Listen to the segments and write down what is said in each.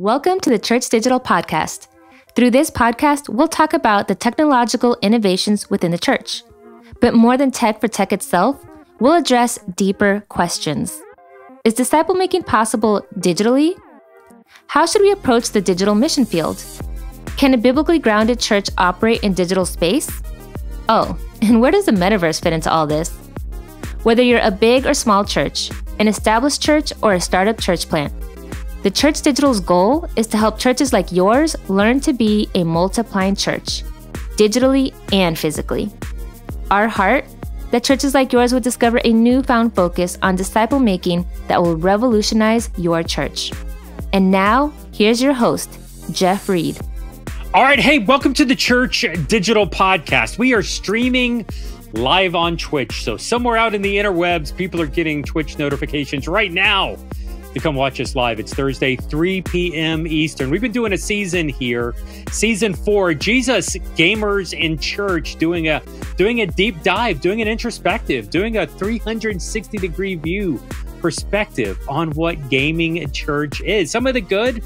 Welcome to the Church Digital Podcast. Through this podcast, we'll talk about the technological innovations within the church. But more than tech for tech itself, we'll address deeper questions. Is disciple making possible digitally? How should we approach the digital mission field? Can a biblically grounded church operate in digital space? Oh, and where does the metaverse fit into all this? Whether you're a big or small church, an established church, or a startup church plant, the Church Digital's goal is to help churches like yours learn to be a multiplying church, digitally and physically. Our heart that churches like yours would discover a newfound focus on disciple making that will revolutionize your church. And now, here's your host, Jeff Reed. All right. Hey, welcome to the Church Digital Podcast. We are streaming live on Twitch. So, somewhere out in the interwebs, people are getting Twitch notifications right now to come watch us live. It's Thursday, 3 p.m. Eastern. We've been doing a season here, season four, Jesus Gamers in Church, doing a doing a deep dive, doing an introspective, doing a 360 degree view perspective on what gaming at church is. Some of the good,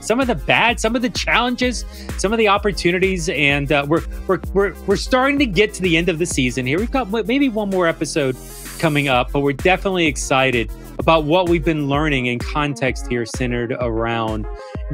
some of the bad, some of the challenges, some of the opportunities, and uh, we're, we're we're we're starting to get to the end of the season here. We've got maybe one more episode coming up, but we're definitely excited about what we've been learning in context here centered around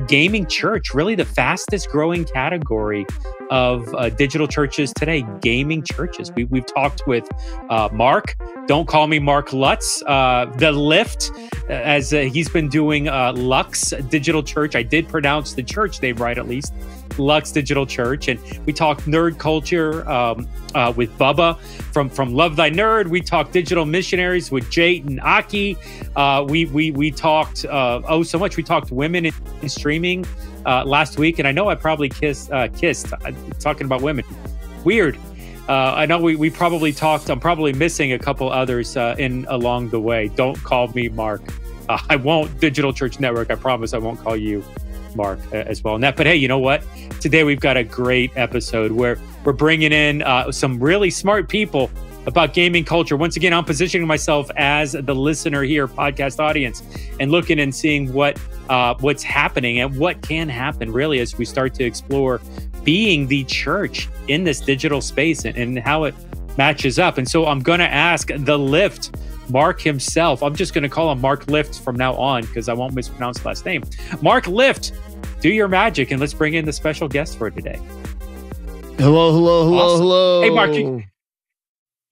gaming church, really the fastest growing category of uh, digital churches today, gaming churches. We, we've talked with uh, Mark, don't call me Mark Lutz, uh, The Lift, uh, as uh, he's been doing uh, Lux Digital Church. I did pronounce the church name right at least. Lux Digital Church, and we talk nerd culture um, uh, with Bubba from from Love Thy Nerd. We talk digital missionaries with Jate and Aki. Uh, we we we talked uh, oh so much. We talked women in, in streaming uh, last week, and I know I probably kissed uh, kissed uh, talking about women. Weird. I know we, we probably talked. I'm probably missing a couple others in along the way. Don't call me Mark. I won't. Digital Church Network. I promise I won't call you Mark uh, as well. And that, but hey, you know what? Today we've got a great episode where we're bringing in uh, some really smart people about gaming culture. Once again, I'm positioning myself as the listener here, podcast audience, and looking and seeing what uh, what's happening and what can happen really as we start to explore being the church in this digital space and, and how it matches up. And so I'm going to ask the lift Mark himself. I'm just going to call him Mark Lift from now on because I won't mispronounce last name. Mark Lift, do your magic and let's bring in the special guest for today. Hello, hello, hello, awesome. hello. Hey, Mark,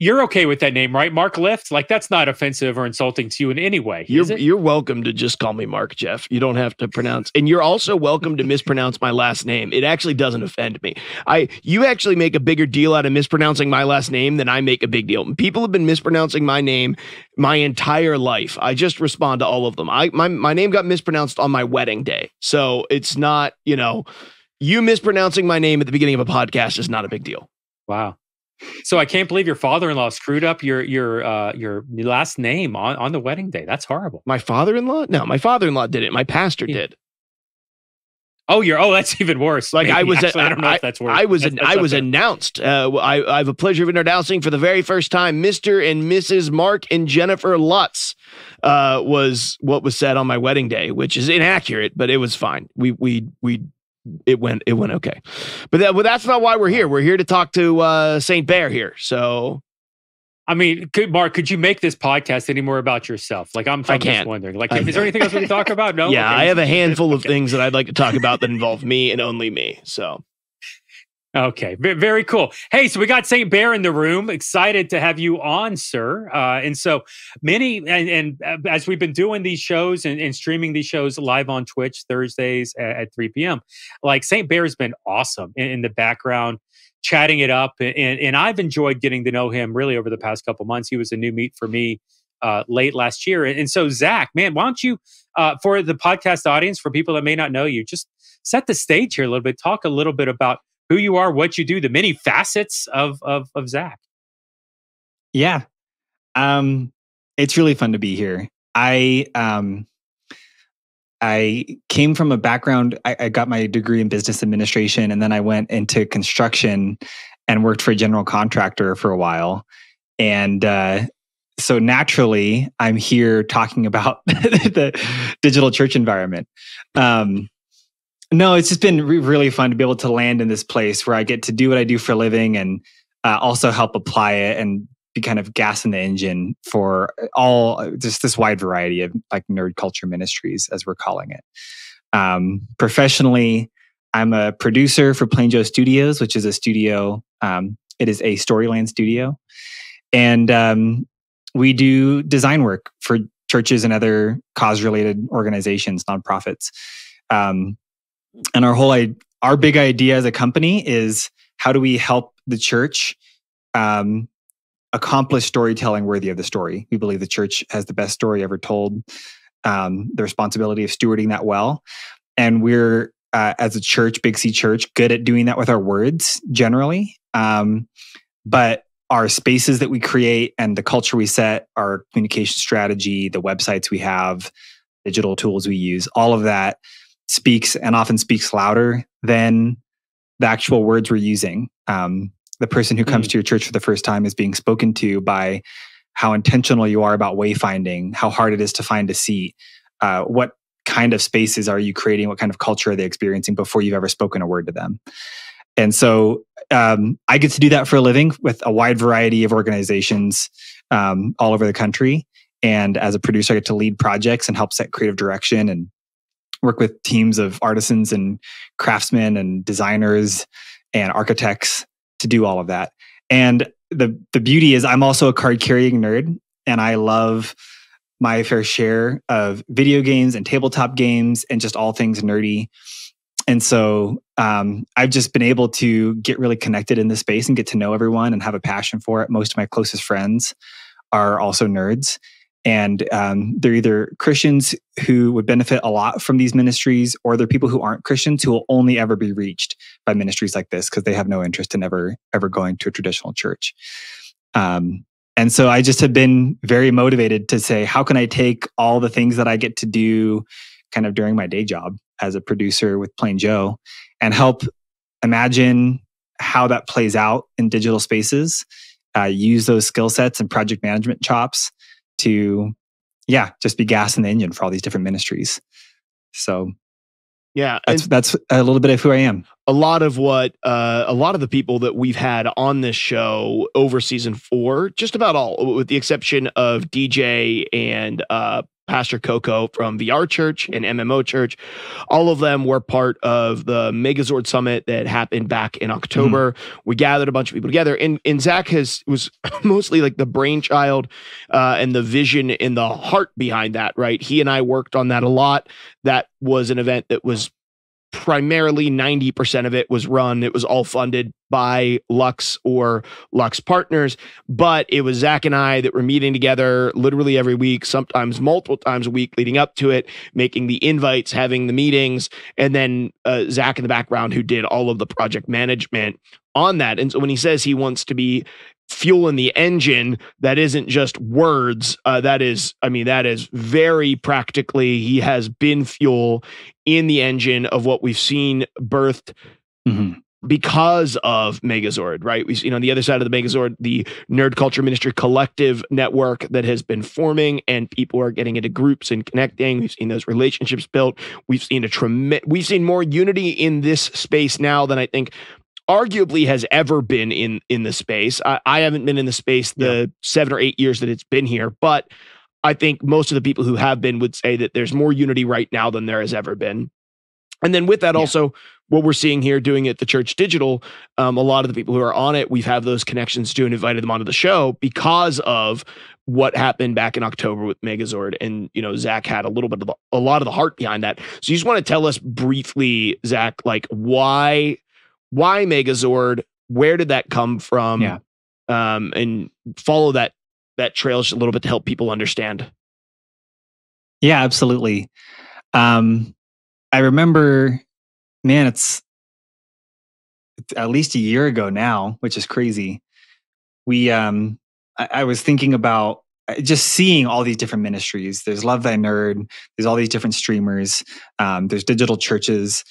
you're okay with that name, right? Mark Lift? Like that's not offensive or insulting to you in any way. You're you're welcome to just call me Mark Jeff. You don't have to pronounce and you're also welcome to mispronounce my last name. It actually doesn't offend me. I you actually make a bigger deal out of mispronouncing my last name than I make a big deal. People have been mispronouncing my name my entire life. I just respond to all of them. I my my name got mispronounced on my wedding day. So it's not, you know, you mispronouncing my name at the beginning of a podcast is not a big deal. Wow. So I can't believe your father-in-law screwed up your your uh, your last name on, on the wedding day. That's horrible. My father-in-law? No, my father-in-law did it. My pastor yeah. did. Oh, you're. Oh, that's even worse. Like Maybe. I was. Actually, I don't know I, if that's worse. I was. That's, that's I was announced. Uh, I, I have a pleasure of announcing for the very first time, Mister and Mrs. Mark and Jennifer Lutz. Uh, was what was said on my wedding day, which is inaccurate, but it was fine. We we we it went it went okay. But that, well, that's not why we're here. We're here to talk to uh, Saint Bear here. So I mean, could, Mark, could you make this podcast any more about yourself? Like, I'm, I'm just wondering. Like, I is there anything else we can talk about? No. Yeah, okay. I have a handful of things that I'd like to talk about that involve me and only me. So Okay, very cool. Hey, so we got Saint Bear in the room. Excited to have you on, sir. Uh, and so many, and, and, uh, as we've been doing these shows and, and, streaming these shows live on Twitch Thursdays at, at 3 p.m., like Saint Bear has been awesome in, in the background, chatting it up, and, and I've enjoyed getting to know him really over the past couple months. He was a new meet for me uh, late last year, and, so Zach, man, why don't you, uh, for the podcast audience, for people that may not know you, just set the stage here a little bit. Talk a little bit about who you are, what you do, the many facets of of, of Zach. Yeah, um, it's really fun to be here. I um, I came from a background. I, I got my degree in business administration, and then I went into construction and worked for a general contractor for a while. And uh, so naturally, I'm here talking about the digital church environment. Um, No, it's just been re- really fun to be able to land in this place where I get to do what I do for a living and uh, also help apply it and be kind of gas in the engine for all just this wide variety of like nerd culture ministries, as we're calling it. Um, professionally, I'm a producer for Plain Joe Studios, which is a studio. Um, it is a Storyland studio, and um, we do design work for churches and other cause-related organizations, nonprofits. Um, and our whole our big idea as a company is how do we help the church um, accomplish storytelling worthy of the story. We believe the church has the best story ever told. Um, the responsibility of stewarding that well, and we're uh, as a church, Big C Church, good at doing that with our words generally. Um, but our spaces that we create and the culture we set, our communication strategy, the websites we have, digital tools we use, all of that speaks and often speaks louder than the actual words we're using. Um, the person who comes mm. to your church for the first time is being spoken to by how intentional you are about wayfinding, how hard it is to find a seat, uh, what kind of spaces are you creating, what kind of culture are they experiencing before you've ever spoken a word to them. And so um, I get to do that for a living with a wide variety of organizations um, all over the country. And as a producer, I get to lead projects and help set creative direction and work with teams of artisans and craftsmen and designers and architects to do all of that. And the the beauty is I'm also a card carrying nerd and I love my fair share of video games and tabletop games and just all things nerdy. And so um, I've just been able to get really connected in this space and get to know everyone and have a passion for it. Most of my closest friends are also nerds and um, they're either Christians who would benefit a lot from these ministries, or they're people who aren't Christians who will only ever be reached by ministries like this because they have no interest in ever ever going to a traditional church. Um, and so I just have been very motivated to say, how can I take all the things that I get to do, kind of during my day job as a producer with Plain Joe, and help imagine how that plays out in digital spaces. Uh, use those skill sets and project management chops to yeah just be gas in the engine for all these different ministries. So yeah that's that's a little bit of who i am. A lot of what uh, a lot of the people that we've had on this show over season four just about all with the exception of dj and uh, Pastor Coco from VR Church and MMO Church. All of them were part of the Megazord Summit that happened back in October. mm We gathered a bunch of people together, and, and Zach has was mostly like the brainchild uh, and the vision and the heart behind that. Right, he and I worked on that a lot. That was an event that was primarily 90% of it was run. It was all funded by Lux or Lux partners, but it was Zach and I that were meeting together literally every week, sometimes multiple times a week leading up to it, making the invites, having the meetings, and then uh, Zach in the background who did all of the project management on that. And so when he says he wants to be fuel in the engine that isn't just words uh, that is i mean that is very practically he has been fuel in the engine of what we've seen birthed mm-hmm. Because of megazord right we've seen on the other side of the megazord the nerd culture ministry collective network that has been forming and people are getting into groups and connecting we've seen those relationships built we've seen a tremendous we've seen more unity in this space now than i think arguably has ever been in in the space. I, I haven't been in the space the yeah. seven or eight years that it's been here, but I think most of the people who have been would say that there's more unity right now than there has ever been. And then with that, yeah. also what we're seeing here doing it the church digital, um, a lot of the people who are on it, we've have those connections to and invited them onto the show because of what happened back in October with Megazord. And, you know, Zach had a little bit of the, a lot of the heart behind that. So you just want to tell us briefly, Zach, like why why Megazord? Where did that come from? Yeah. Um, and follow that that trail just a little bit to help people understand. Yeah, absolutely. Um, I remember, man, it's, at least a year ago now, which is crazy. We, um, I, I was thinking about uh, just seeing all these different ministries. There's Love Thy Nerd. There's all these different streamers. Um, there's digital churches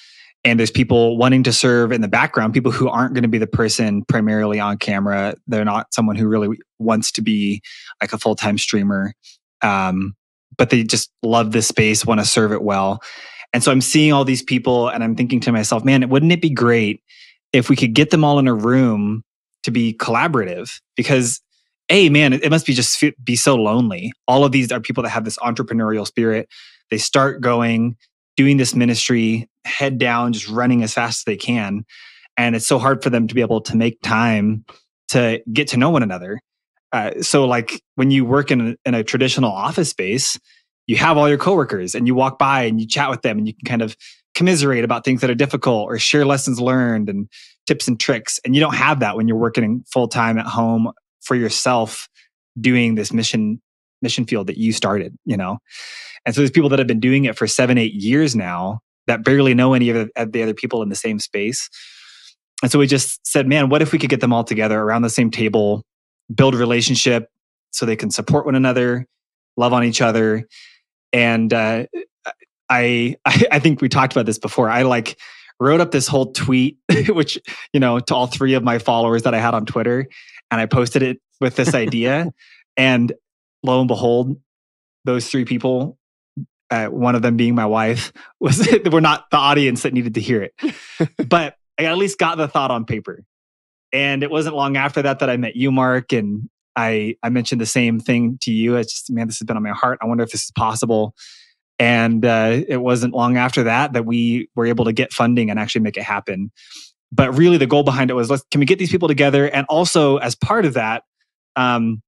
and there's people wanting to serve in the background people who aren't going to be the person primarily on camera they're not someone who really wants to be like a full-time streamer um, but they just love this space want to serve it well And so I'm seeing all these people and I'm thinking to myself, man, wouldn't it be great if we could get them all in a room to be collaborative? Because hey, man, it must be just be so lonely. All of these are people that have this entrepreneurial spirit. They start going, doing this ministry, head down, just running as fast as they can. And it's so hard for them to be able to make time to get to know one another. Uh, so, like when you work in a, in a traditional office space, you have all your coworkers and you walk by and you chat with them and you can kind of commiserate about things that are difficult or share lessons learned and tips and tricks. And you don't have that when you're working full time at home for yourself doing this mission mission field that you started, you know? And so there's people that have been doing it for seven, eight years now that barely know any of the other people in the same space. And so we just said, man, what if we could get them all together around the same table, build a relationship so they can support one another, love on each other, and uh, I, I think we talked about this before. I like wrote up this whole tweet, which you know, to all three of my followers that I had on Twitter, and I posted it with this idea. and lo and behold, those three people, uh, one of them being my wife, was were not the audience that needed to hear it. but I at least got the thought on paper. And it wasn't long after that that I met you, Mark, and I I mentioned the same thing to you. It's just man, this has been on my heart. I wonder if this is possible. And uh, it wasn't long after that that we were able to get funding and actually make it happen. But really, the goal behind it was let's can we get these people together, and also as part of that, um,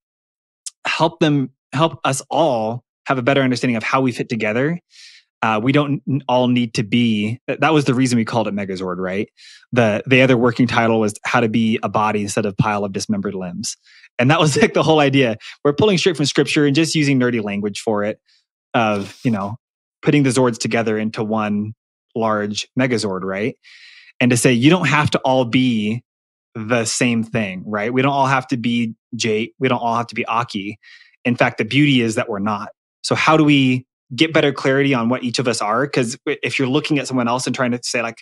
help them help us all have a better understanding of how we fit together uh, we don't all need to be that was the reason we called it megazord right the the other working title was how to be a body instead of pile of dismembered limbs and that was like the whole idea. We're pulling straight from scripture and just using nerdy language for it of you know putting the zords together into one large megazord right? And to say you don't have to all be the same thing right? We don't all have to be jake we don't all have to be aki. In fact the beauty is that we're not. So how do we get better clarity on what each of us are? Because if you're looking at someone else and trying to say like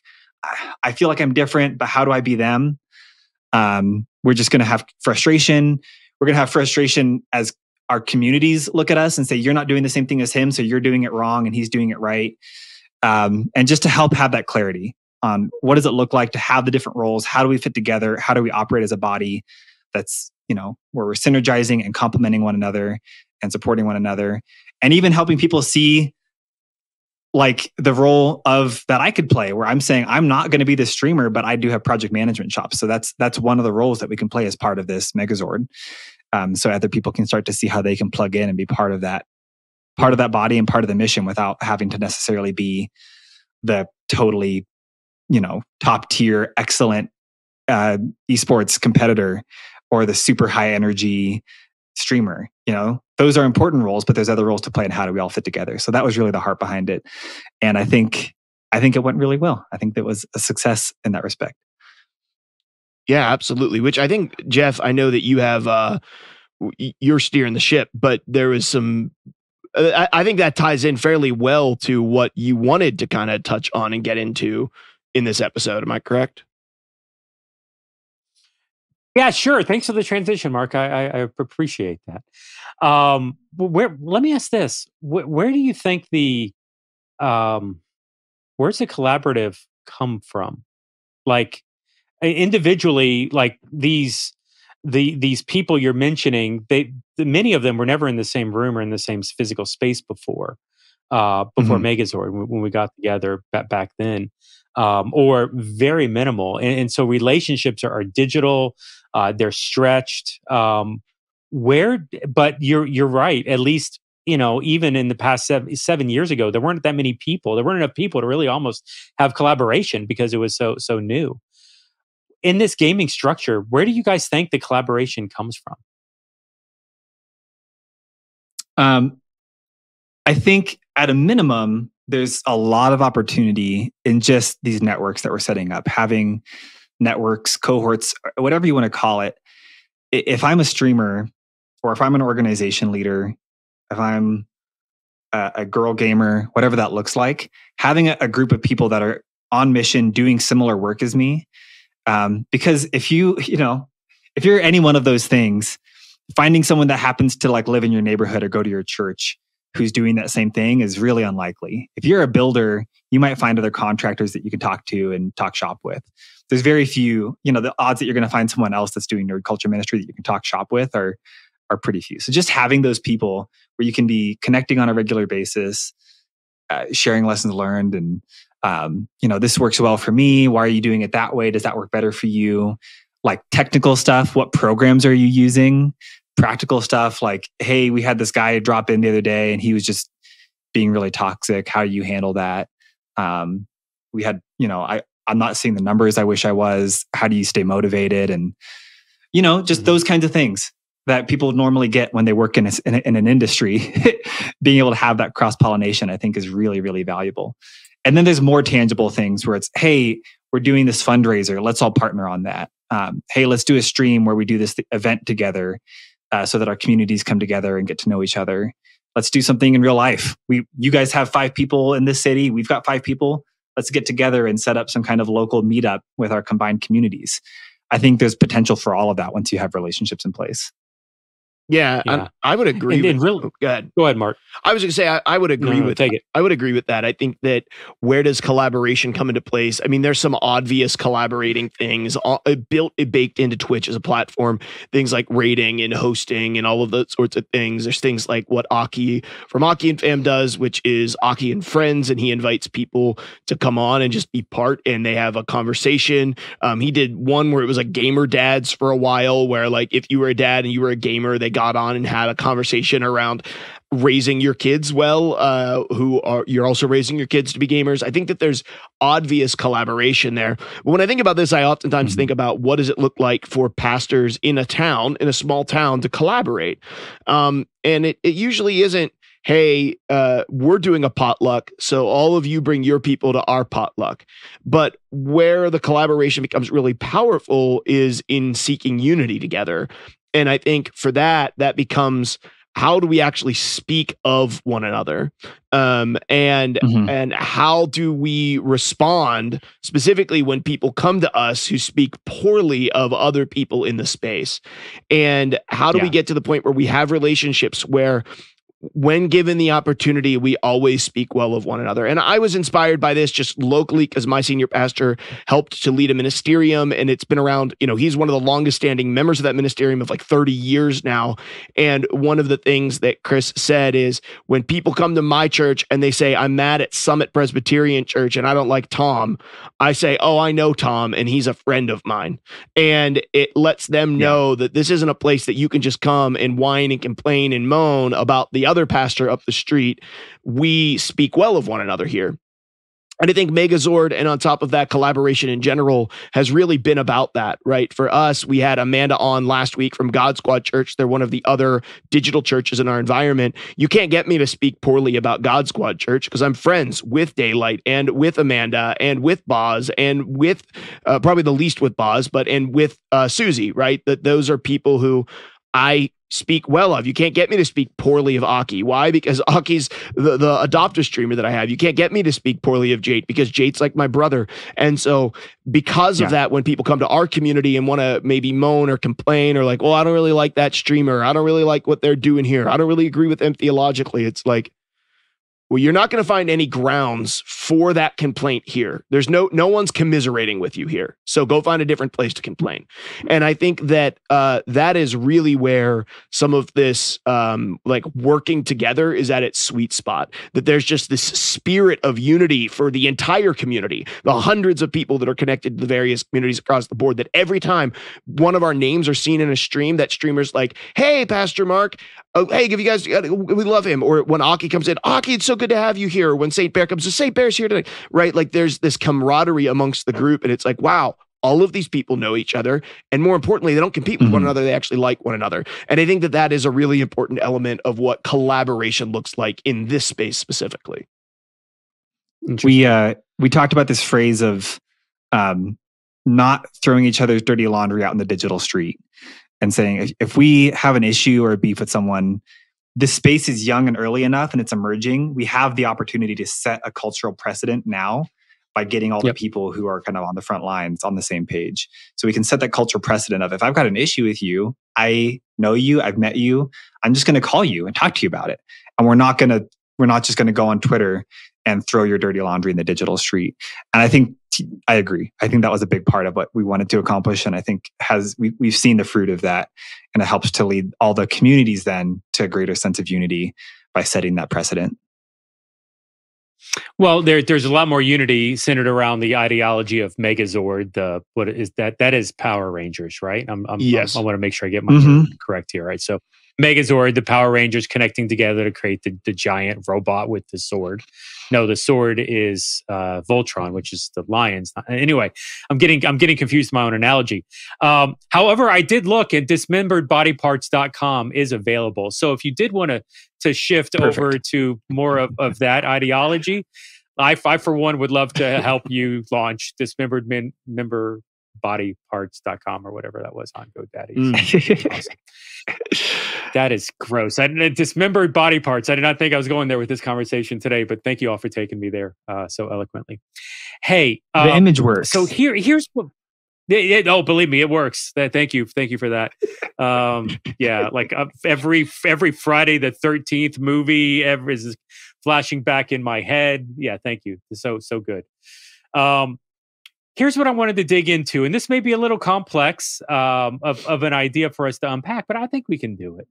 i feel like i'm different but how do i be them um, we're just going to have frustration. We're going to have frustration as our communities look at us and say you're not doing the same thing as him so you're doing it wrong and he's doing it right. Um, and just to help have that clarity on what does it look like to have the different roles? How do we fit together? How do we operate as a body that's you know where we're synergizing and complementing one another and supporting one another and even helping people see like the role of that I could play where I'm saying I'm not going to be the streamer but I do have project management chops. So that's that's one of the roles that we can play as part of this megazord. Um, so other people can start to see how they can plug in and be part of that part of that body and part of the mission without having to necessarily be the totally you know top tier excellent uh, esports competitor or the super high energy streamer you know? Those are important roles but there's other roles to play and how do we all fit together. So that was really the heart behind it. And i think i think it went really well. I think that was a success in that respect. Yeah absolutely. Which i think jeff i know that you have uh you're steering the ship but there was some uh, I, I think that ties in fairly well to what you wanted to kind of touch on and get into in this episode. Am i correct yeah, sure. Thanks for the transition, Mark. I, I, I appreciate that. Um, where? Let me ask this: where, where do you think the, um, where's the collaborative come from? Like individually, like these the these people you're mentioning, they many of them were never in the same room or in the same physical space before. Uh, before mm-hmm. Megazord, when we got together back, then, um, or very minimal. And, and so relationships are, are digital. Uh, they're stretched. Um, where, but you're you're right. At least you know, even in the past seven, seven years ago, there weren't that many people. There weren't enough people to really almost have collaboration because it was so so new. In this gaming structure, where do you guys think the collaboration comes from? Um, I think at a minimum, there's a lot of opportunity in just these networks that we're setting up, having networks, cohorts, whatever you want to call it. If I'm a streamer or if I'm an organization leader, if I'm a, girl gamer, whatever that looks like, having a, a, group of people that are on mission doing similar work as me. Um, because if you, you know, if you're any one of those things, finding someone that happens to like live in your neighborhood or go to your church who's doing that same thing is really unlikely. If you're a builder, you might find other contractors that you can talk to and talk shop with. There's very few, you know, the odds that you're going to find someone else that's doing nerd culture ministry that you can talk shop with are are pretty few. So just having those people where you can be connecting on a regular basis, uh, sharing lessons learned, and um, you know, this works well for me. Why are you doing it that way? Does that work better for you? Like technical stuff. What programs are you using? Practical stuff like, hey, we had this guy drop in the other day and he was just being really toxic. How do you handle that? Um, we had, you know, I, I'm not seeing the numbers I wish I was. How do you stay motivated? And, you know, just mm-hmm. those kinds of things that people normally get when they work in, a, in, a, in an industry. Being able to have that cross pollination, I think, is really, really valuable. And then there's more tangible things where it's, hey, we're doing this fundraiser. Let's all partner on that. Um, hey, let's do a stream where we do this event together uh, so that our communities come together and get to know each other. Let's do something in real life. We, you guys have five people in this city. We've got five people. Let's get together and set up some kind of local meetup with our combined communities. I think there's potential for all of that once you have relationships in place. Yeah, yeah. I would agree. And, with, and really, oh, go ahead. Go ahead, Mark. I was going to say I, I, would agree no, no, with take it. I would agree with that. I think that where does collaboration come into place? I mean, there's some obvious collaborating things uh, built, baked into Twitch as a platform. Things like raiding and hosting and all of those sorts of things. There's things like what Aki from Aki and Fam does, which is Aki and friends, and he invites people to come on and just be part, and they have a conversation. Um, he did one where it was like gamer dads for a while, where like if you were a dad and you were a gamer, they got on and had a conversation around raising your kids well uh, who are you're also raising your kids to be gamers. I think that there's obvious collaboration there. But when i think about this i oftentimes mm-hmm. think about what does it look like for pastors in a town in a small town to collaborate? Um, and it, it usually isn't hey uh, we're doing a potluck so all of you bring your people to our potluck. But where the collaboration becomes really powerful is in seeking unity together and I think for that, that becomes how do we actually speak of one another um, and mm-hmm. and how do we respond specifically when people come to us who speak poorly of other people in the space and how do yeah. we get to the point where we have relationships where when given the opportunity, we always speak well of one another. And I was inspired by this just locally because my senior pastor helped to lead a ministerium and it's been around, you know, he's one of the longest standing members of that ministerium of like 30 years now. And one of the things that Chris said is when people come to my church and they say, I'm mad at Summit Presbyterian Church and I don't like Tom, I say, Oh, I know Tom and he's a friend of mine. And it lets them know yeah. that this isn't a place that you can just come and whine and complain and moan about the other pastor up the street, we speak well of one another here. And I think Megazord and on top of that, collaboration in general has really been about that, right? For us, we had Amanda on last week from God Squad Church. They're one of the other digital churches in our environment. You can't get me to speak poorly about God Squad Church because I'm friends with Daylight and with Amanda and with Boz and with uh, probably the least with Boz, but and with uh, Susie, right? That those are people who I speak well of. You can't get me to speak poorly of Aki. Why? Because Aki's the, the adopter streamer that I have. You can't get me to speak poorly of Jate because Jate's like my brother. And so because yeah. of that, when people come to our community and want to maybe moan or complain or like, well, I don't really like that streamer. I don't really like what they're doing here. I don't really agree with them theologically. It's like, well, you're not going to find any grounds for that complaint here. There's no no one's commiserating with you here. So go find a different place to complain. And I think that uh, that is really where some of this um, like working together is at its sweet spot. That there's just this spirit of unity for the entire community, the hundreds of people that are connected to the various communities across the board. That every time one of our names are seen in a stream, that streamer's like, "Hey, Pastor Mark, oh, hey, give you guys, we love him." Or when Aki comes in, Aki, it's so good to have you here. When St. Bear comes, St. Bear's here tonight, right? Like there's this camaraderie amongst the group. And it's like, wow, all of these people know each other. And more importantly, they don't compete with mm-hmm. one another. They actually like one another. And I think that that is a really important element of what collaboration looks like in this space specifically. We, uh, we talked about this phrase of, um, not throwing each other's dirty laundry out in the digital street and saying if, if we have an issue or a beef with someone this space is young and early enough and it's emerging. We have the opportunity to set a cultural precedent now by getting all yep. the people who are kind of on the front lines on the same page. So we can set that cultural precedent of if I've got an issue with you, I know you, I've met you. I'm just going to call you and talk to you about it. And we're not going to, we're not just going to go on Twitter and throw your dirty laundry in the digital street. And I think I agree. I think that was a big part of what we wanted to accomplish. And I think has we, we've seen the fruit of that. And it helps to lead all the communities then to a greater sense of unity by setting that precedent. Well, there, there's a lot more unity centered around the ideology of Megazord. The what is that? That is Power Rangers, right? I'm, I'm yes. I'm, i want to make sure I get my mm-hmm. correct here, right? So Megazord, the Power Rangers connecting together to create the, the giant robot with the sword. No, the sword is uh, Voltron, which is the lions. Anyway, I'm getting I'm getting confused with my own analogy. Um, however, I did look at dismemberedbodyparts.com is available. So if you did want to to shift Perfect. over to more of, of that ideology, I, I for one would love to help you launch dismembered men, member bodyparts.com or whatever that was on GoDaddy. Mm. awesome. that is gross. I dismembered body parts. I did not think I was going there with this conversation today, but thank you all for taking me there uh, so eloquently. Hey, the um, image works. So here, here's what. It, it, oh, believe me, it works. Thank you, thank you for that. Um, yeah, like uh, every every Friday the Thirteenth movie, every is flashing back in my head. Yeah, thank you. So so good. Um, here's what I wanted to dig into, and this may be a little complex um, of, of an idea for us to unpack, but I think we can do it.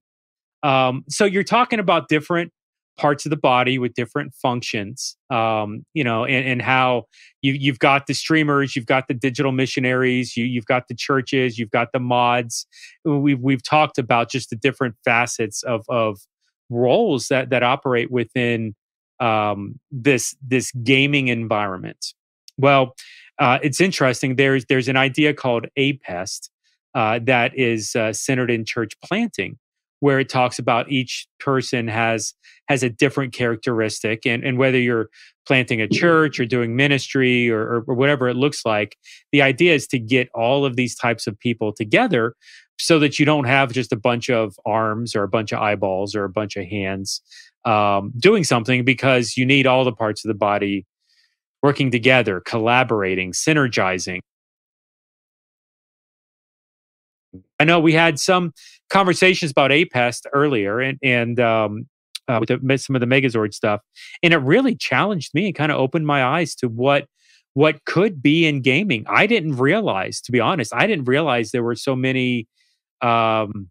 Um, so you're talking about different parts of the body with different functions, um, you know, and, and how you, you've got the streamers, you've got the digital missionaries, you, you've got the churches, you've got the mods. We've we've talked about just the different facets of of roles that that operate within um, this this gaming environment. Well, uh, it's interesting. There's there's an idea called APEST uh, that is uh, centered in church planting, where it talks about each person has has a different characteristic, and and whether you're planting a church or doing ministry or, or, or whatever it looks like, the idea is to get all of these types of people together so that you don't have just a bunch of arms or a bunch of eyeballs or a bunch of hands um, doing something because you need all the parts of the body working together, collaborating, synergizing. I know we had some conversations about APEST earlier and, and um, uh, with the, some of the Megazord stuff, and it really challenged me and kind of opened my eyes to what what could be in gaming. I didn't realize, to be honest, I didn't realize there were so many um,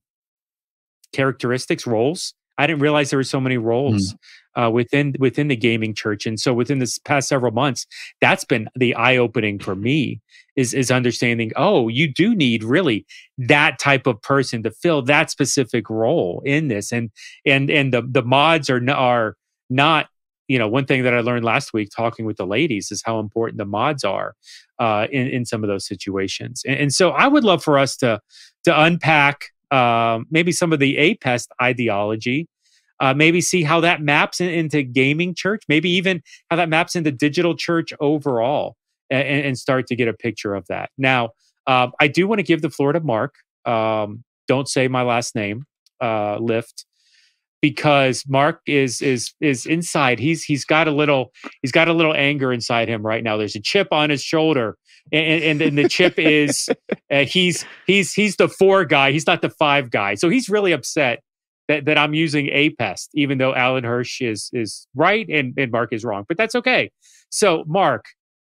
characteristics, roles. I didn't realize there were so many roles. Mm uh, within within the gaming church. And so within this past several months, that's been the eye opening for me is is understanding. Oh, you do need really that type of person to fill that specific role in this. And and and the the mods are are not you know one thing that I learned last week talking with the ladies is how important the mods are uh, in in some of those situations. And, and so I would love for us to to unpack. Um, maybe some of the APEST ideology uh, maybe see how that maps in, into gaming church, maybe even how that maps into digital church overall, and, and start to get a picture of that. Now, uh, I do want to give the floor to Mark. Um, don't say my last name, uh, Lift, because Mark is is is inside. He's he's got a little he's got a little anger inside him right now. There's a chip on his shoulder, and and, and the chip is uh, he's he's he's the four guy. He's not the five guy, so he's really upset that, that I'm using APEST, even though Alan Hirsch is is right and, and Mark is wrong. But that's okay. So, Mark,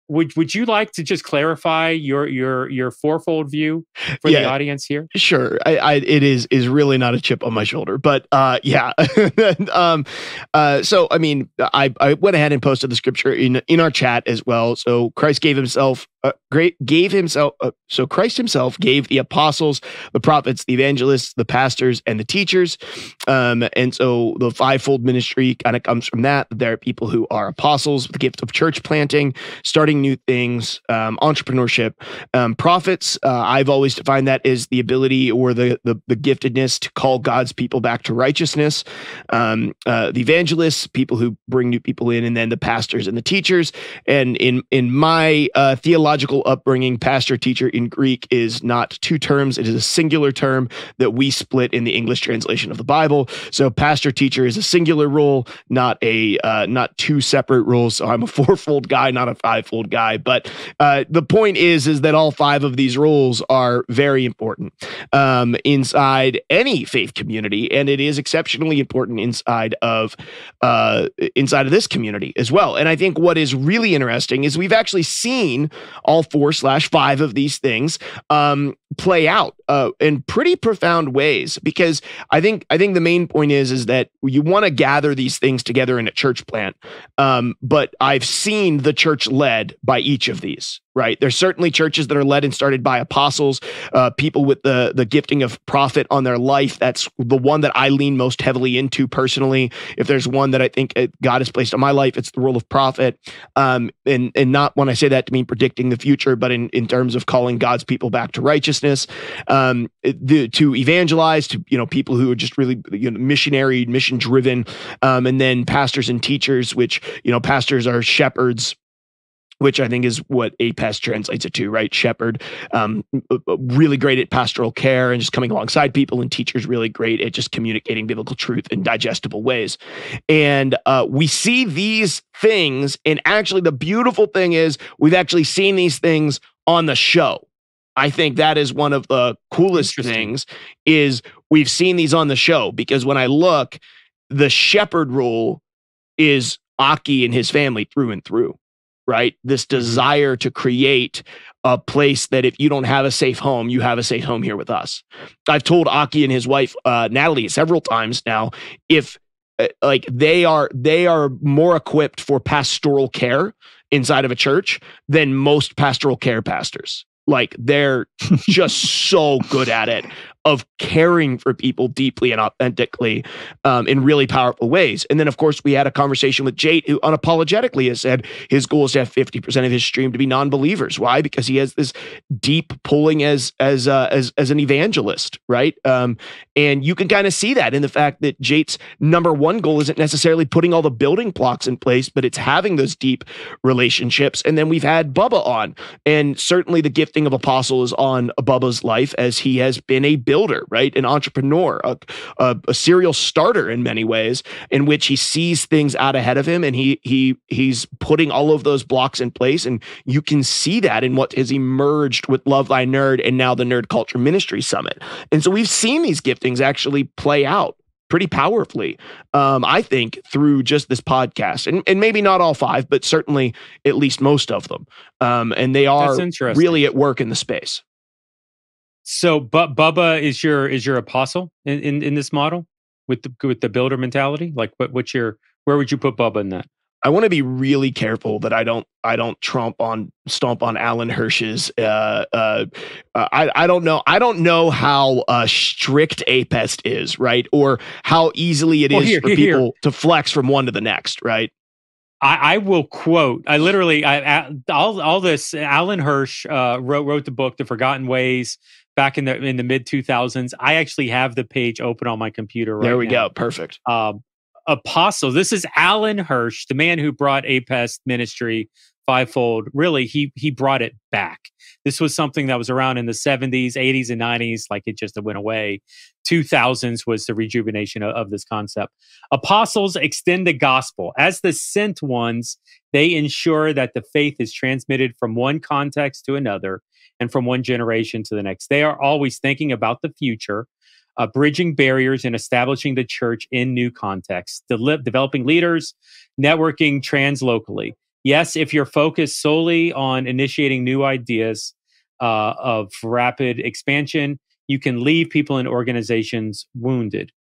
would would you like to just clarify your your your fourfold view for yeah, the audience here? Sure. I, I, it is is really not a chip on my shoulder, but uh, yeah. um, uh, so I mean, I I went ahead and posted the scripture in in our chat as well. So Christ gave himself uh, great gave himself uh, so Christ himself gave the apostles, the prophets, the evangelists, the pastors, and the teachers. Um, and so the fivefold ministry kind of comes from that. There are people who are apostles with the gift of church planting, starting new things, um, entrepreneurship, um, prophets. Uh, I've always defined that as the ability or the, the, the giftedness to call God's people back to righteousness. Um, uh, the evangelists, people who bring new people in, and then the pastors and the teachers. And in in my uh, theological theological upbringing, pastor teacher in Greek is not two terms, it is a singular term that we split in the English translation of the Bible. So pastor teacher is a singular role, not a uh, not two separate roles. So I'm a fourfold guy, not a fivefold guy. But uh, the point is, is that all five of these roles are very important um, inside any faith community, and it is exceptionally important inside of uh, inside of this community as well. And I think what is really interesting is we've actually seen all four slash five of these things um, play out uh, in pretty profound ways because I think I think the main point is is that you want to gather these things together in a church plant. Um, but I've seen the church led by each of these right? There's certainly churches that are led and started by apostles, uh, people with the the gifting of prophet on their life. That's the one that I lean most heavily into personally. If there's one that I think uh, God has placed on my life, it's the role of prophet. Um, and and not when I say that to mean predicting the future, but in in terms of calling God's people back to righteousness, um, the, to evangelize to you know people who are just really you know missionary, mission driven, um, and then pastors and teachers, which you know pastors are shepherds which I think is what APEST translates it to, right? Shepherd, um, really great at pastoral care and just coming alongside people, and teachers really great at just communicating biblical truth in digestible ways. And uh, we see these things, and actually, the beautiful thing is we've actually seen these things on the show. I think that is one of the coolest things is we've seen these on the show because when I look, the shepherd rule is Aki and his family through and through right? This mm-hmm. desire to create a place that if you don't have a safe home, you have a safe home here with us. I've told Aki and his wife uh, Natalie several times now if uh, like they are they are more equipped for pastoral care inside of a church than most pastoral care pastors. Like they're just so good at it of caring for people deeply and authentically um, in really powerful ways. And then, of course, we had a conversation with Jate, who unapologetically has said his goal is to have 50% of his stream to be non-believers. Why? Because he has this deep pulling as as uh, as as an evangelist, right? Um, and you can kind of see that in the fact that Jate's number one goal isn't necessarily putting all the building blocks in place, but it's having those deep relationships. And then we've had Bubba on, and certainly the gifting of apostle is on Bubba's life as he has been a builder builder, right? An entrepreneur, a, a, a, serial starter in many ways, in which he sees things out ahead of him and he he he's putting all of those blocks in place. And you can see that in what has emerged with Love Thy Nerd and now the Nerd Culture Ministry Summit. And so we've seen these giftings actually play out pretty powerfully, um, I think, through just this podcast. And, and maybe not all five, but certainly at least most of them. Um, and they are really at work in the space. So, but Bubba is your is your apostle in, in, in this model with the with the builder mentality. Like, what what's your where would you put Bubba in that? I want to be really careful that I don't I don't trump on stomp on Alan Hirsch's. Uh, uh, I I don't know I don't know how uh, strict APEST is right or how easily it well, is here, for here, people here. to flex from one to the next right. I, I, will quote. I literally, I, all all this. Alan Hirsch uh, wrote wrote the book, The Forgotten Ways back in the in the mid 2000s. I actually have the page open on my computer right There we now. go. Perfect. Um, Apostle. This is Alan Hirsch, the man who brought APEST ministry fivefold. Really, he he brought it back. This was something that was around in the 70s, 80s, and 90s. Like it just went away. 2000s was the rejuvenation of, of this concept. Apostles extend the gospel as the sent ones. They ensure that the faith is transmitted from one context to another and from one generation to the next. They are always thinking about the future, uh, bridging barriers and establishing the church in new contexts, de- developing leaders, networking translocally. Yes, if you're focused solely on initiating new ideas uh, of rapid expansion, you can leave people in organizations wounded.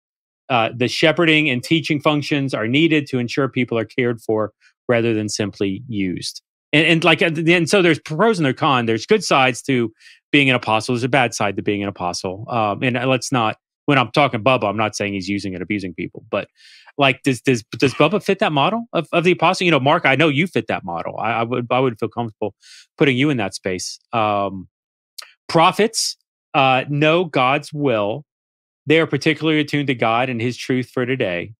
Uh, the shepherding and teaching functions are needed to ensure people are cared for rather than simply used and, and like and so there's pros and there's cons there's good sides to being an apostle there's a bad side to being an apostle. Um, and let's not when i'm talking bubba i'm not saying he's using and abusing people but like does does does bubba fit that model of, of the apostle? You know mark i know you fit that model. I, I would i would feel comfortable putting you in that space. Um, prophets uh, know god's will. They are particularly attuned to god and his truth for today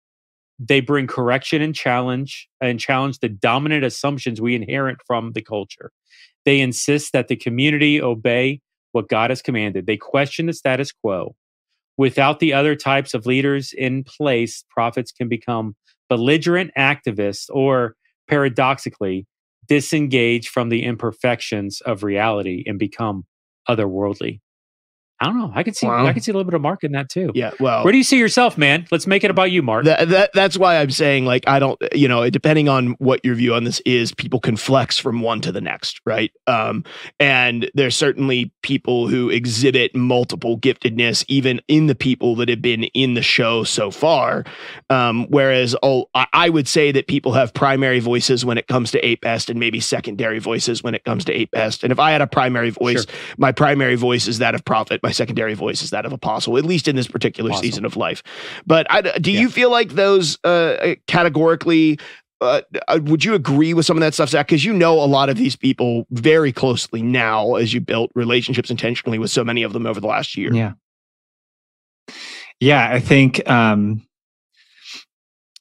they bring correction and challenge and challenge the dominant assumptions we inherit from the culture. They insist that the community obey what God has commanded. They question the status quo. Without the other types of leaders in place, prophets can become belligerent activists or, paradoxically, disengage from the imperfections of reality and become otherworldly. I don't know. I could see. Wow. I could see a little bit of Mark in that too. Yeah. Well, where do you see yourself, man? Let's make it about you, Mark. That, that that's why I'm saying, like, I don't. You know, depending on what your view on this is, people can flex from one to the next, right? Um, and there's certainly people who exhibit multiple giftedness, even in the people that have been in the show so far. Um, whereas, oh, I, I would say that people have primary voices when it comes to APEST, and maybe secondary voices when it comes to APEST. And if I had a primary voice, sure. my primary voice is that of prophet my secondary voice is that of apostle, at least in this particular apostle. season of life. But I, do yeah. you feel like those uh, categorically? Uh, uh, would you agree with some of that stuff, Zach? Because you know a lot of these people very closely now, as you built relationships intentionally with so many of them over the last year. Yeah, yeah. I think, um,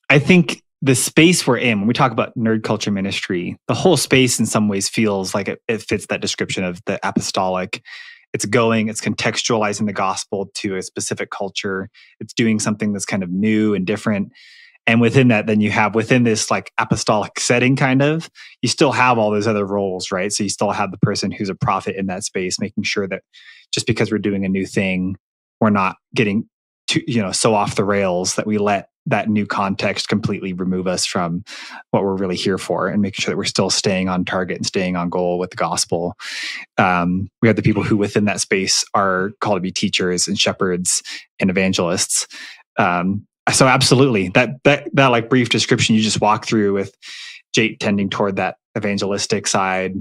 I think the space we're in when we talk about nerd culture ministry, the whole space in some ways feels like it, it fits that description of the apostolic it's going, it's contextualizing the gospel to a specific culture. It's doing something that's kind of new and different. And within that, then you have within this like apostolic setting, kind of, you still have all those other roles, right? So you still have the person who's a prophet in that space, making sure that just because we're doing a new thing, we're not getting to, you know, so off the rails that we let that new context completely remove us from what we're really here for and making sure that we're still staying on target and staying on goal with the gospel. Um, we have the people who within that space are called to be teachers and shepherds and evangelists. Um, so absolutely that, that, that like brief description you just walked through with Jate tending toward that evangelistic side,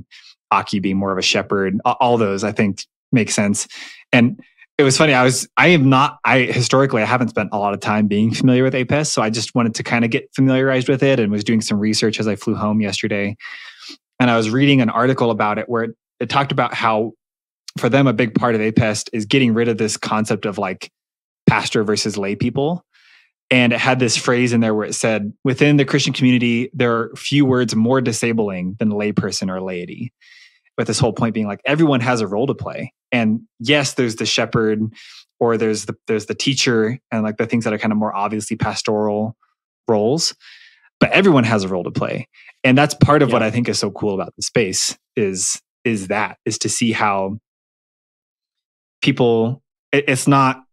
Aki being more of a shepherd, all those I think make sense. And it was funny. I was, I am not, I historically, I haven't spent a lot of time being familiar with APEST. So I just wanted to kind of get familiarized with it and was doing some research as I flew home yesterday. And I was reading an article about it where it, it talked about how for them, a big part of APEST is getting rid of this concept of like pastor versus lay people. And it had this phrase in there where it said, within the Christian community, there are few words more disabling than layperson or laity. With this whole point being like everyone has a role to play and yes there's the shepherd or there's the there's the teacher and like the things that are kind of more obviously pastoral roles but everyone has a role to play and that's part of yeah. what i think is so cool about the space is is that is to see how people it, it's not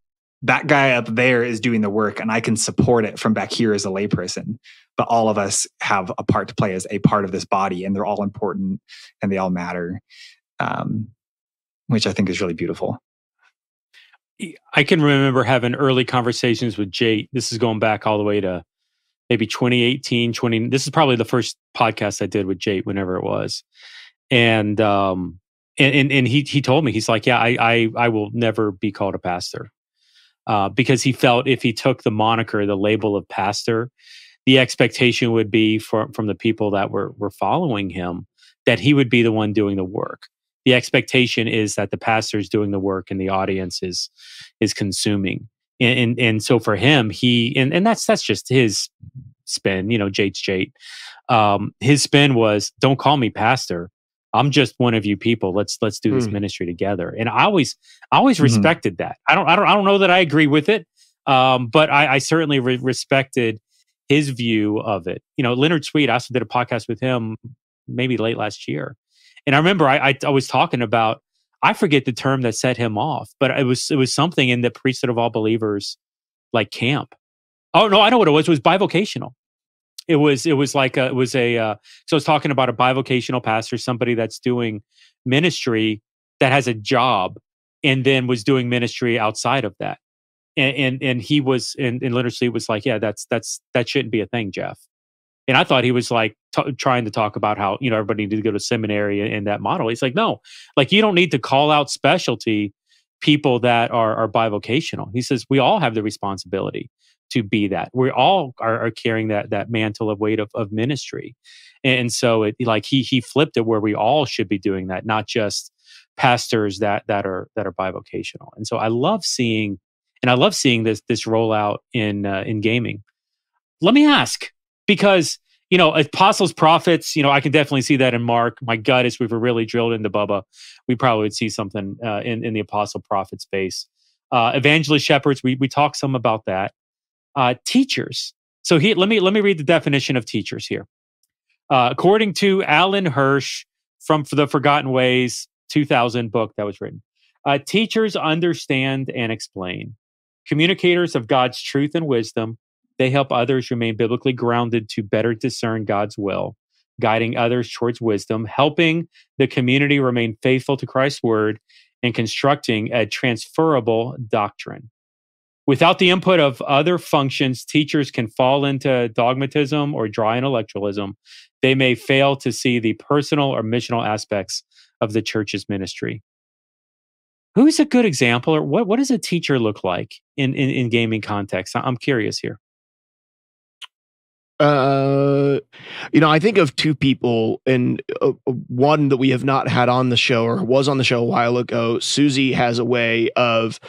that guy up there is doing the work and i can support it from back here as a layperson but all of us have a part to play as a part of this body and they're all important and they all matter um, which I think is really beautiful. I can remember having early conversations with Jate. This is going back all the way to maybe 2018, 20. This is probably the first podcast I did with Jate, whenever it was. And, um, and, and, and he, he told me, he's like, yeah, I, I, I will never be called a pastor. Uh, because he felt if he took the moniker, the label of pastor, the expectation would be for, from the people that were, were following him that he would be the one doing the work. The expectation is that the pastor is doing the work and the audience is is consuming. And and, and so for him he and, and that's that's just his spin you know jate's jate um his spin was don't call me pastor i'm just one of you people let's let's do this mm. ministry together and i always i always mm-hmm. respected that i don't i don't i don't know that i agree with it um but i i certainly re- respected his view of it you know leonard sweet i also did a podcast with him maybe late last year and I remember I, I, I was talking about I forget the term that set him off, but it was it was something in the priesthood of all believers like camp. Oh no, I know what it was. It was bivocational. It was it was like a, it was a uh, so I was talking about a bivocational pastor, somebody that's doing ministry that has a job and then was doing ministry outside of that. And and, and he was and, and literally was like, yeah, that's that's that shouldn't be a thing, Jeff. And I thought he was like t- trying to talk about how, you know, everybody needed to go to seminary in that model. He's like, no, like you don't need to call out specialty people that are, are bivocational. He says, we all have the responsibility to be that. We all are, are carrying that, that mantle of weight of, of ministry. And so it like he, he flipped it where we all should be doing that, not just pastors that, that are, that are bivocational. And so I love seeing, and I love seeing this, this rollout in, uh, in gaming. Let me ask, because you know, apostles, prophets, you know, I can definitely see that in Mark. My gut is we were really drilled into Bubba. We probably would see something uh, in, in the apostle prophet space. Uh, evangelist shepherds, we, we talk some about that. Uh, teachers. So he, let me let me read the definition of teachers here. Uh, according to Alan Hirsch from the Forgotten Ways 2000 book that was written, uh, teachers understand and explain. Communicators of God's truth and wisdom, they help others remain biblically grounded to better discern God's will, guiding others towards wisdom, helping the community remain faithful to Christ's word, and constructing a transferable doctrine. Without the input of other functions, teachers can fall into dogmatism or dry intellectualism. They may fail to see the personal or missional aspects of the church's ministry who's a good example or what, what does a teacher look like in, in, in gaming context i'm curious here uh, you know, I think of two people, and uh, one that we have not had on the show or was on the show a while ago. Susie has a way of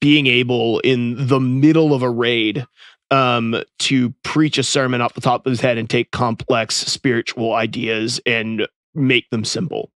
being able, in the middle of a raid, um, to preach a sermon off the top of his head and take complex spiritual ideas and make them simple.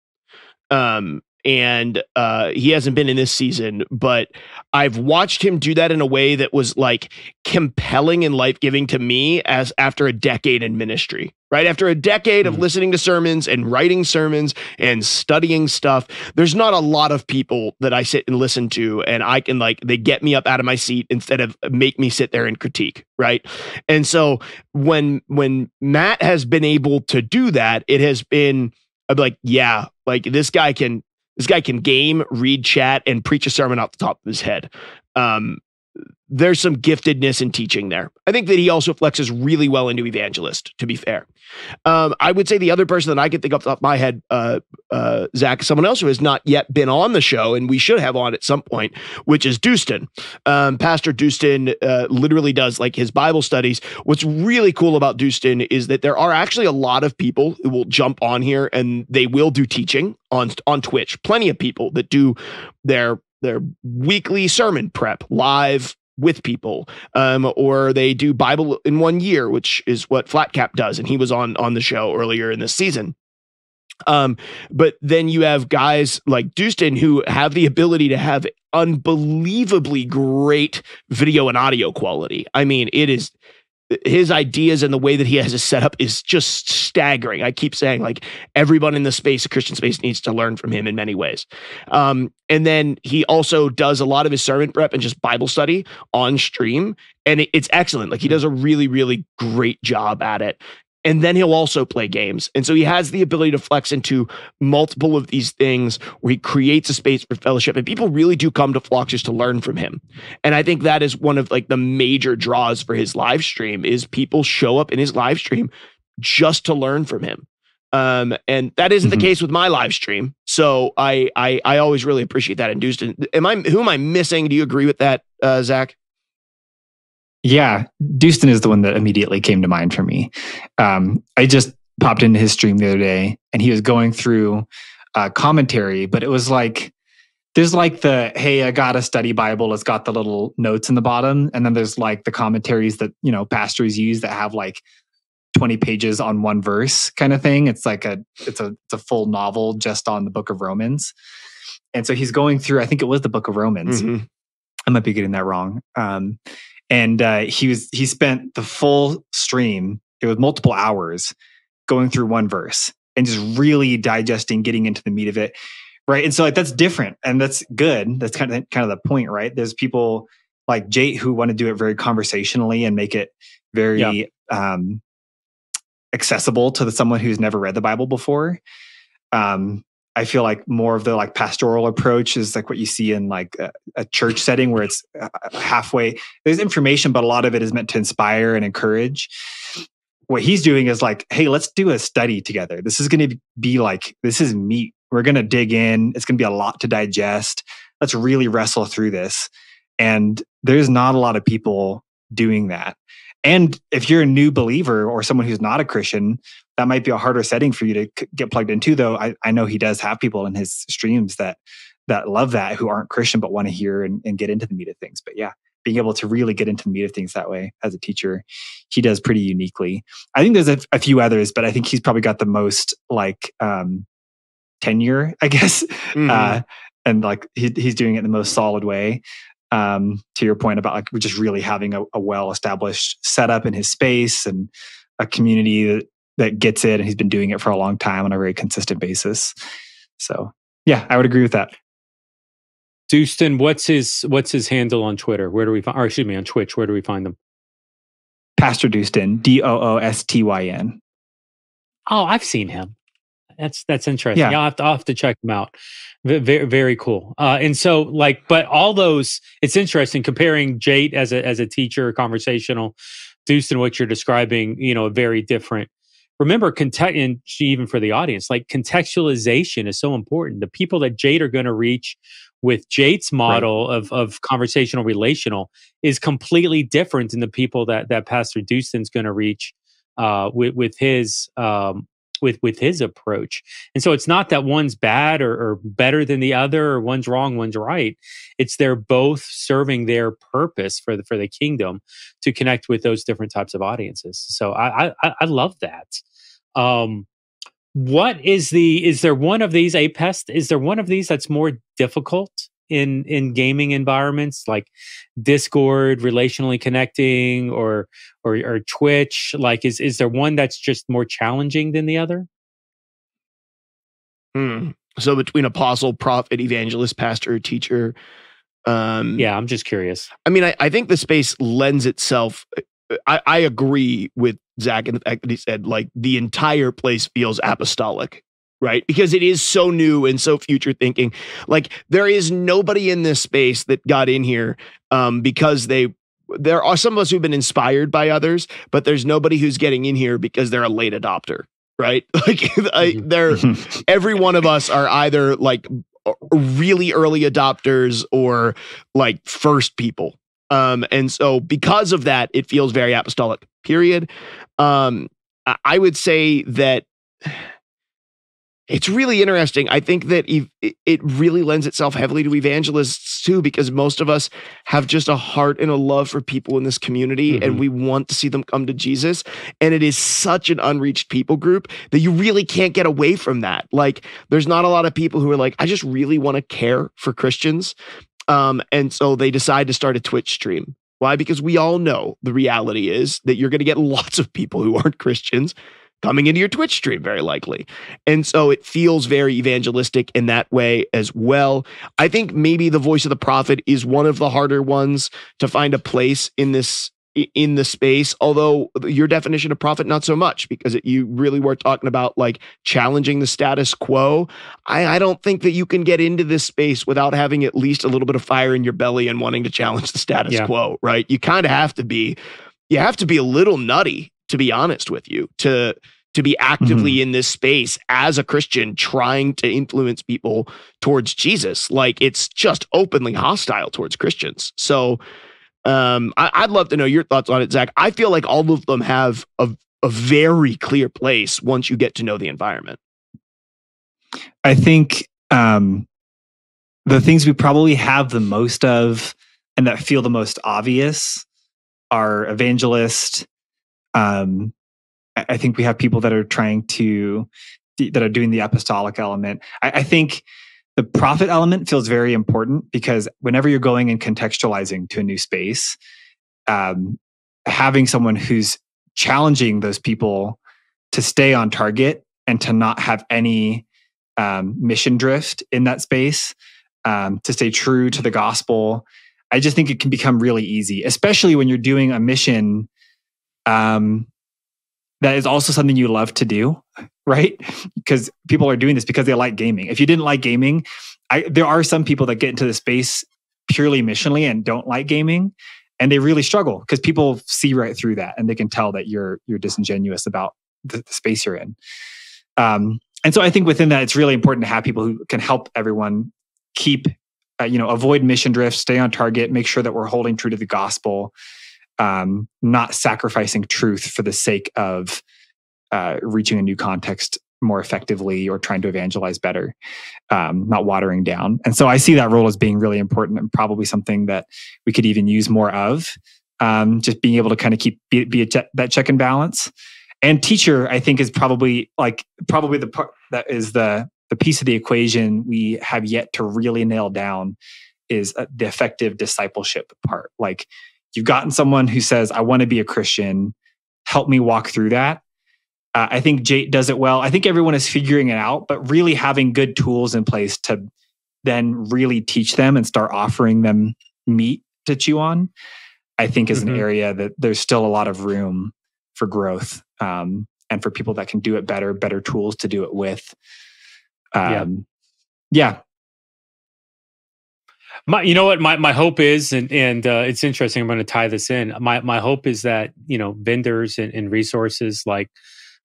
Um, and uh, he hasn't been in this season, but I've watched him do that in a way that was like compelling and life giving to me as after a decade in ministry. Right after a decade mm-hmm. of listening to sermons and writing sermons and studying stuff, there's not a lot of people that I sit and listen to, and I can like they get me up out of my seat instead of make me sit there and critique. Right, and so when when Matt has been able to do that, it has been like yeah like this guy can this guy can game, read chat, and preach a sermon off the top of his head. Um, there's some giftedness in teaching there. I think that he also flexes really well into evangelist, to be fair. Um, I would say the other person that I can think of off my head, uh, uh, Zach, someone else who has not yet been on the show, and we should have on at some point, which is Dustin. Um, Pastor Dustin uh, literally does like his Bible studies. What's really cool about Dustin is that there are actually a lot of people who will jump on here and they will do teaching on on Twitch. Plenty of people that do their their weekly sermon prep live with people um, or they do bible in one year which is what flatcap does and he was on on the show earlier in this season um, but then you have guys like Dustin who have the ability to have unbelievably great video and audio quality. I mean, it is his ideas and the way that he has it set up is just staggering. I keep saying like everyone in the space, the Christian space, needs to learn from him in many ways. Um, and then he also does a lot of his sermon prep and just Bible study on stream, and it, it's excellent. Like he does a really, really great job at it and then he'll also play games. And so he has the ability to flex into multiple of these things where he creates a space for fellowship and people really do come to Flock just to learn from him. And I think that is one of like the major draws for his live stream is people show up in his live stream just to learn from him. Um, and that isn't mm-hmm. the case with my live stream. So I, I, I always really appreciate that in Dustin. Am I, who am I missing? Do you agree with that, uh, Zach? Yeah, Dustin is the one that immediately came to mind for me. Um, I just popped into his stream the other day and he was going through uh, commentary, but it was like, there's like the, hey, I got a study Bible. It's got the little notes in the bottom. And then there's like the commentaries that, you know, pastors use that have like 20 pages on one verse kind of thing. It's like a, it's a, it's a full novel just on the book of Romans. And so he's going through, I think it was the book of Romans. Mm-hmm. I might be getting that wrong. Um, and uh, he was he spent the full stream it was multiple hours going through one verse and just really digesting getting into the meat of it right? And so like that's different and that's good. That's kind of kind of the point right? There's people like jate who want to do it very conversationally and make it very yeah. um accessible to the, someone who's never read the bible before. Um I feel like more of the like pastoral approach is like what you see in like a, a, church setting where it's uh, halfway. There's information, but a lot of it is meant to inspire and encourage. What he's doing is like, hey, let's do a study together. This is going to be like this is meat. We're going to dig in. It's going to be a lot to digest. Let's really wrestle through this. And there's not a lot of people doing that. And if you're a new believer or someone who's not a Christian, that might be a harder setting for you to get plugged into. Though I, I know he does have people in his streams that that love that who aren't Christian but want to hear and, and get into the meat of things. But yeah, being able to really get into the meat of things that way as a teacher, he does pretty uniquely. I think there's a, a few others, but I think he's probably got the most like um, tenure, I guess, mm-hmm. uh, and like he, he's doing it in the most solid way. Um, to your point about like just really having a, a well established setup in his space and a community that that gets it, and he's been doing it for a long time on a very consistent basis. So yeah, I would agree with that. Doostin, what's his what's his handle on Twitter? Where do we find or excuse me, on Twitch, where do we find them? Pastor Doostin, D O O S T Y N. Oh, I've seen him. That's that's interesting. Yeah. I'll have to, I'll have to check them out. Very very cool. Uh, and so like, but all those, it's interesting comparing Jade as a as a teacher, conversational, Doostin, what you're describing. You know, a very different remember context and even for the audience like contextualization is so important the people that Jade are going to reach with Jade's model right. of, of conversational relational is completely different than the people that that pastor Doostin's going to reach uh, with with his um, with with his approach. And so it's not that one's bad or, or, better than the other or one's wrong one's right. It's they're both serving their purpose for the for the kingdom to connect with those different types of audiences. So i i, I love that. Um, what is the is there one of these apest is there one of these that's more difficult in in gaming environments like discord relationally connecting or or, or twitch like is is there one that's just more challenging than the other? Hmm. so between apostle prophet evangelist pastor teacher um yeah i'm just curious. I mean i, I think the space lends itself I, I agree with Zach in the fact that he said like the entire place feels apostolic right? Because it is so new and so future thinking. Like there is nobody in this space that got in here um, because they. There are some of us who've been inspired by others, but there's nobody who's getting in here because they're a late adopter, right? Like I, mm-hmm. they're every one of us are either like really early adopters or like first people um, and so because of that, it feels very apostolic, period. Um, I would say that it's really interesting. I think that it really lends itself heavily to evangelists too, because most of us have just a heart and a love for people in this community, mm-hmm. and we want to see them come to Jesus. And it is such an unreached people group that you really can't get away from that. Like, there's not a lot of people who are like, I just really want to care for Christians. Um, and so they decide to start a Twitch stream. Why? Because we all know the reality is that you're going to get lots of people who aren't Christians coming into your Twitch stream, very likely. And so it feels very evangelistic in that way as well. I think maybe the voice of the prophet is one of the harder ones to find a place in this in the space although your definition of prophet not so much because it, you really were talking about like challenging the status quo I, I don't think that you can get into this space without having at least a little bit of fire in your belly and wanting to challenge the status yeah. quo right you kind of have to be you have to be a little nutty to be honest with you to to be actively mm-hmm. in this space as a Christian trying to influence people towards Jesus. Like it's just openly hostile towards Christians. So um, I, would love to know your thoughts on it, Zach. I feel like all of them have a, a very clear place once you get to know the environment. I think um, the things we probably have the most of and that feel the most obvious are evangelist. Um, I think we have people that are trying to that are doing the apostolic element. I, I think the prophet element feels very important because whenever you're going and contextualizing to a new space, um, having someone who's challenging those people to stay on target and to not have any um, mission drift in that space, um, to stay true to the gospel. I just think it can become really easy, especially when you're doing a mission um, that is also something you love to do, right? Because people are doing this because they like gaming. If you didn't like gaming, I, there are some people that get into the space purely missionally and don't like gaming, and they really struggle because people see right through that and they can tell that you're you're disingenuous about the, the space you're in. Um, and so I think within that, it's really important to have people who can help everyone keep, uh, you know, avoid mission drift, stay on target, make sure that we're holding true to the gospel, um, not sacrificing truth for the sake of uh, reaching a new context more effectively or trying to evangelize better, um, not watering down. And so I see that role as being really important and probably something that we could even use more of. Um, just being able to kind of keep be, be che- that check and balance. And teacher, I think, is probably like probably the part that is the the piece of the equation we have yet to really nail down is uh, the effective discipleship part. Like you've gotten someone who says, "I want to be a Christian." Help me walk through that uh, I think Jate does it well. I think everyone is figuring it out, but really having good tools in place to then really teach them and start offering them meat to chew on, I think is mm-hmm. an area that there's still a lot of room for growth um, and for people that can do it better, better tools to do it with. Um, yeah. yeah. My, you know what my, my hope is, and and uh, it's interesting. I'm going to tie this in. My my hope is that you know vendors and, and resources like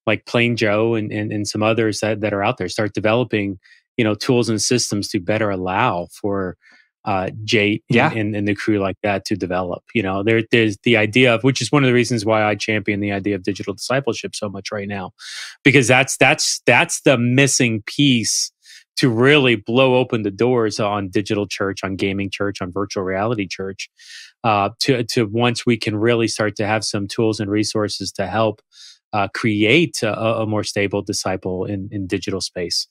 like Plain Joe and, and, and some others that, that are out there start developing, you know, tools and systems to better allow for uh, Jate yeah. and, and, the crew like that to develop. You know, there, there's the idea of, which is one of the reasons why I champion the idea of digital discipleship so much right now, because that's that's that's the missing piece to really blow open the doors on digital church, on gaming church, on virtual reality church. Uh, to to once we can really start to have some tools and resources to help uh, create a, a, more stable disciple in, in digital space.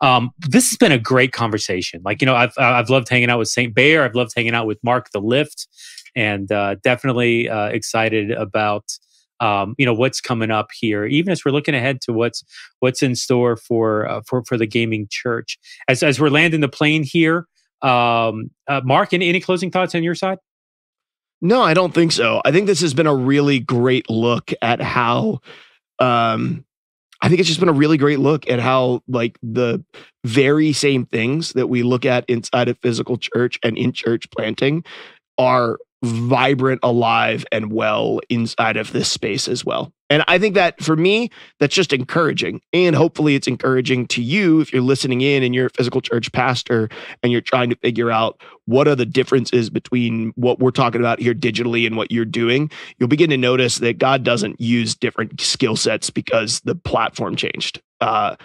Um, this has been a great conversation. Like, you know, I've, I've loved hanging out with St. Bear. I've loved hanging out with Mark the Lift and uh, definitely uh, excited about, um, you know, what's coming up here, even as we're looking ahead to what's, what's in store for, uh, for, for the gaming church. As, as we're landing the plane here, um, uh, Mark, any, any closing thoughts on your side? No, I don't think so. I think this has been a really great look at how um I think it's just been a really great look at how like the very same things that we look at inside of physical church and in church planting are vibrant, alive, and well inside of this space as well. And I think that for me, that's just encouraging. And hopefully it's encouraging to you if you're listening in and you're a physical church pastor and you're trying to figure out what are the differences between what we're talking about here digitally and what you're doing. You'll begin to notice that God doesn't use different skill sets because the platform changed. Uh,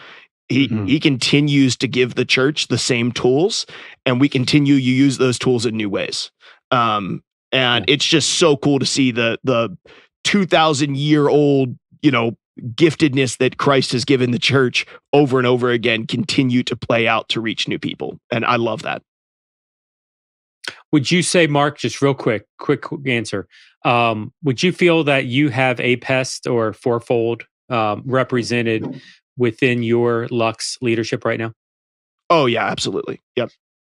he, mm-hmm. he continues to give the church the same tools and we continue to use those tools in new ways um, and it's just so cool to see the the 2000 year old you know giftedness that Christ has given the church over and over again continue to play out to reach new people. And I love that. Would you say mark just real quick quick answer um, would you feel that you have APEST or fourfold um, represented within your lux leadership right now? Oh yeah absolutely. Yep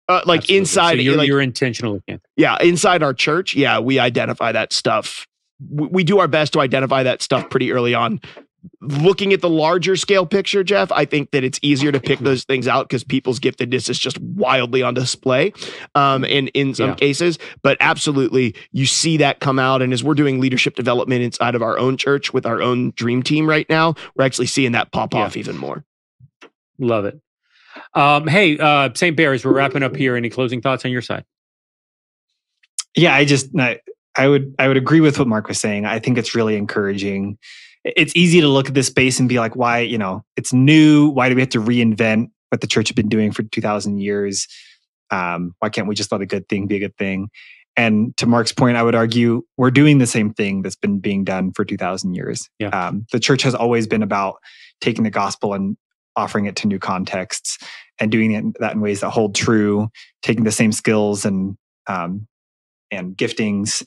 uh, like Absolutely. inside, so you're, like, you're intentional. Yeah, inside our church, yeah, we identify that stuff. We, we do our best to identify that stuff pretty early on. Looking at the larger scale picture, Jeff, I think that it's easier to pick those things out because people's giftedness is just wildly on display um, in, in some yeah. cases. But absolutely, you see that come out. And as we're doing leadership development inside of our own church with our own dream team right now, we're actually seeing that pop yeah. off even more. Love it. Um, hey, uh, St. Bears, we're wrapping up here. Any closing thoughts on your side? Yeah, I just I, I would I would agree with what Mark was saying. I think it's really encouraging. It's easy to look at this space and be like, why, you know, it's new. Why do we have to reinvent what the church has been doing for 2000 years? Um, why can't we just let a good thing be a good thing? And to Mark's point, I would argue we're doing the same thing that's been being done for 2000 years. Yeah. Um, the church has always been about taking the gospel and offering it to new contexts and doing it, that in ways that hold true, taking the same skills and um, and giftings.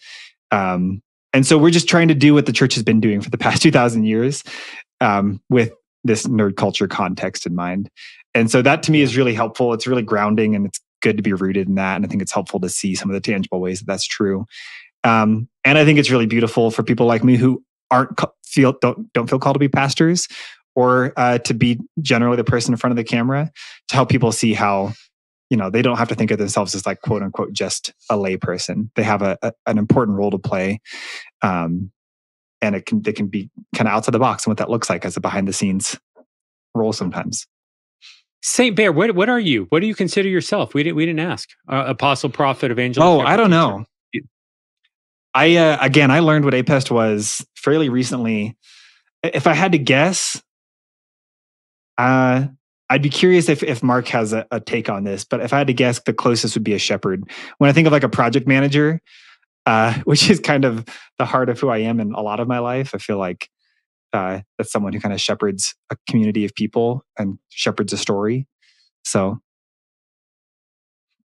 Um, and so we're just trying to do what the church has been doing for the past 2000 years um, with this nerd culture context in mind. And so that to me is really helpful. It's really grounding and it's good to be rooted in that. And I think it's helpful to see some of the tangible ways that that's true. Um, and I think it's really beautiful for people like me who aren't feel don't don't feel called to be pastors or uh, to be generally the person in front of the camera to help people see how you know they don't have to think of themselves as like quote unquote just a lay person they have a, a an important role to play um, and it can they can be kind of outside the box and what that looks like as a behind the scenes role sometimes Saint Bear, what what are you? What do you consider yourself? We didn't we didn't ask. Uh, apostle, prophet, evangelist. Oh, I don't know. I uh, again, I learned what APEST was fairly recently. If I had to guess, Uh, I'd be curious if, if Mark has a, a, take on this, but if I had to guess, the closest would be a shepherd. When I think of like a project manager, uh, which is kind of the heart of who I am in a lot of my life, I feel like uh, that's someone who kind of shepherds a community of people and shepherds a story. So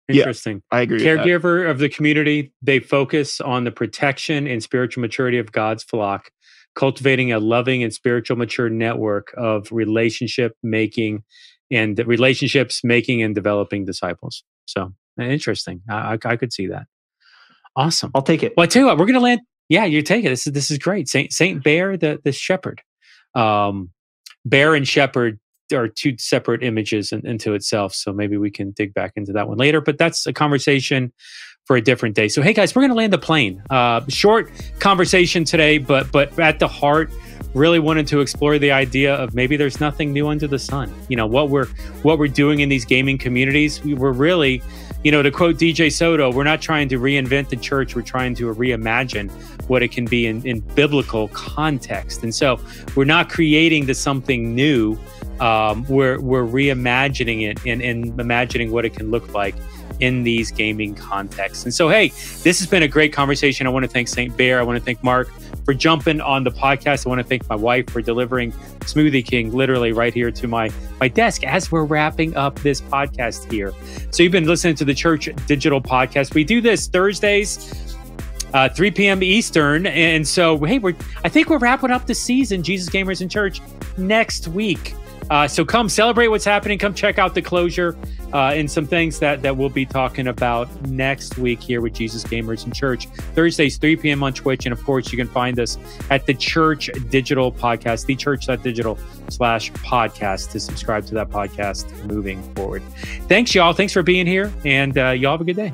Interesting. Yeah, I agree. Caregiver of the community, they focus on the protection and spiritual maturity of God's flock, cultivating a loving and spiritual mature network of relationship making and relationships making and developing disciples. So interesting. I, I, I could see that. Awesome. I'll take it. Well, I tell you what, we're going to land. Yeah, you take it. This is this is great. Saint Saint Bear, the the shepherd. Um, bear and shepherd are two separate images in, into itself. So maybe we can dig back into that one later. But that's a conversation for a different day. So hey guys, we're going to land the plane. Uh, short conversation today, but but at the heart, really wanted to explore the idea of maybe there's nothing new under the sun. You know what we're what we're doing in these gaming communities. We were really, you know, to quote DJ Soto, we're not trying to reinvent the church. We're trying to reimagine what it can be in, in biblical context. And so we're not creating the something new um, we're we're reimagining it and, and imagining what it can look like in these gaming contexts. And so, hey, this has been a great conversation. I want to thank St. Bear. I want to thank Mark for jumping on the podcast. I want to thank my wife for delivering Smoothie King literally right here to my, my desk as we're wrapping up this podcast here. So, you've been listening to the Church Digital Podcast. We do this Thursdays. Uh, 3 p.m. Eastern, and so hey, we're I think we're wrapping up the season, Jesus Gamers in Church, next week. Uh, so come celebrate what's happening. Come check out the closure uh, and some things that that we'll be talking about next week here with Jesus Gamers and Church. Thursdays, 3 p.m. on Twitch. And of course, you can find us at the Church Digital Podcast, the church.digital slash podcast to subscribe to that podcast moving forward. Thanks, y'all. Thanks for being here. And uh, y'all have a good day.